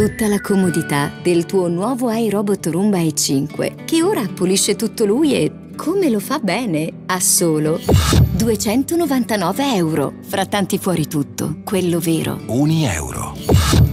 tutta la comodità del tuo nuovo iRobot Roomba e5, che ora pulisce tutto lui e come lo fa bene a solo 299 euro. Fra tanti fuori tutto, quello vero. Uni euro.